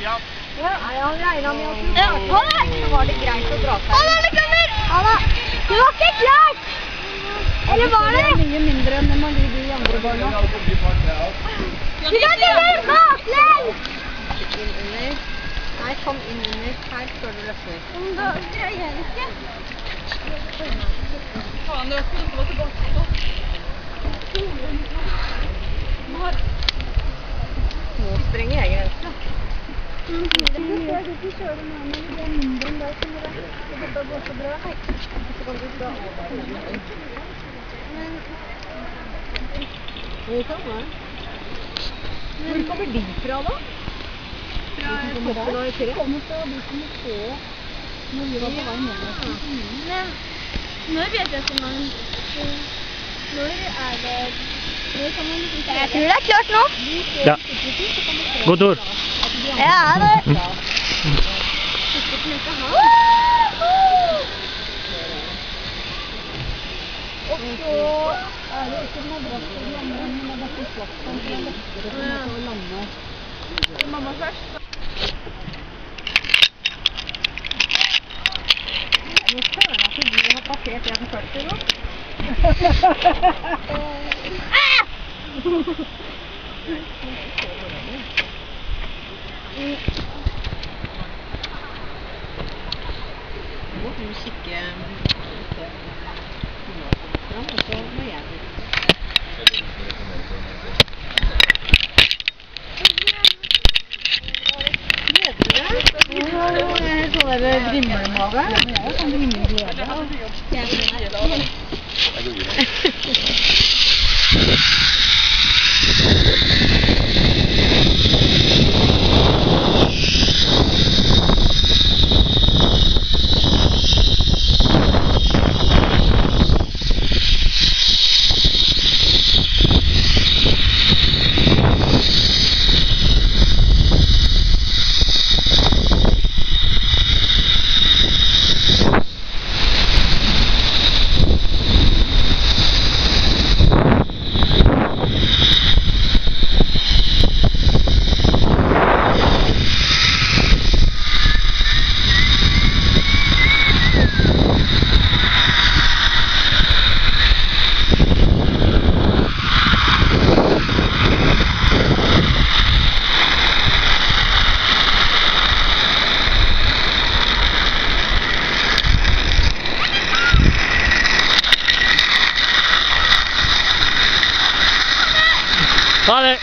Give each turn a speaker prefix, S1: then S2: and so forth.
S1: Ja, han regna med at du
S2: Ha det!
S1: Så var det greit å dra
S2: Ha det, alle kammer! Ha det! Det var ikke klart! Eller var det?
S1: mye mindre enn man av de andre barna.
S2: Vi kan ikke gjøre baklengs!
S1: Inn under. Nei, kom inn under. Her står det løsner.
S2: Men da greier jeg ikke.
S3: Faen, du var ikke det var tilbake.
S1: Nå sprenger jeg grensen.
S2: Ikke kjøre med meg, det er mindre enn det som det er. Dette går så bra.
S1: Så. Det kan. Hvor kommer de fra, da? Fra toppen av et tre?
S2: kommer fra de som så når vi var på vei nedover. Men når vet jeg ikke man Når er det Jeg tror det er klart nå.
S4: Ja. God tur.
S2: Ja, det. Og så er det ikke madrass og lande, men det er bare slags som er lettere en måte å lande. Mamma først.
S1: Jeg føler at du har passert 1,40 nå. Nå må du kikke og så må jeg? Ja, jeg er sånn er sånn vrimleglede.
S4: あれ